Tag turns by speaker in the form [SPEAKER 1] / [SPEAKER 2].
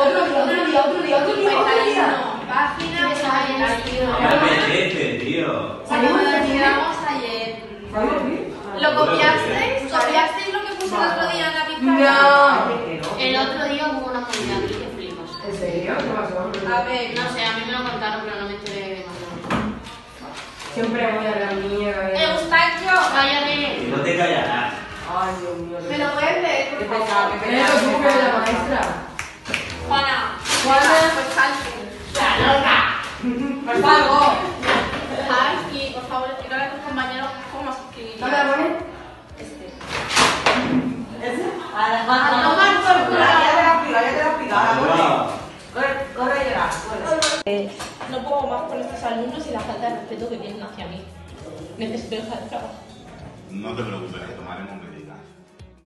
[SPEAKER 1] Otro día, otro día, otro día, otro día, otro día.
[SPEAKER 2] Página
[SPEAKER 1] Me
[SPEAKER 3] apetece, tío.
[SPEAKER 2] Salimos ayer. ¿Lo copiasteis? ¿Copiasteis lo que puse el otro día en la pizarra?
[SPEAKER 1] No.
[SPEAKER 4] El otro día hubo una comida aquí que flipas.
[SPEAKER 1] ¿En serio? ¿Qué pasó?
[SPEAKER 2] A ver,
[SPEAKER 4] No sé, a mí me lo contaron, pero no me enteré de más.
[SPEAKER 1] Siempre voy a la mierda.
[SPEAKER 2] Eustaquio.
[SPEAKER 4] Cállate.
[SPEAKER 3] No te callarás.
[SPEAKER 1] Ay, Dios mío.
[SPEAKER 2] ¿Me lo puedes leer, por favor?
[SPEAKER 1] Dibujos de la maestra.
[SPEAKER 2] ¡Pues
[SPEAKER 1] algo!
[SPEAKER 2] Ay, y por favor, quiero a tus compañeros cómo se escribiría.
[SPEAKER 1] ¿No me la pones?
[SPEAKER 2] Este.
[SPEAKER 1] A la
[SPEAKER 2] por culo.
[SPEAKER 1] Ya te la explico, ya te la explico. Ahora, corre. Corre corre.
[SPEAKER 2] No puedo más con estos alumnos y la falta de respeto que tienen hacia mí. Necesito dejar de trabajar.
[SPEAKER 5] No te preocupes, tomaremos.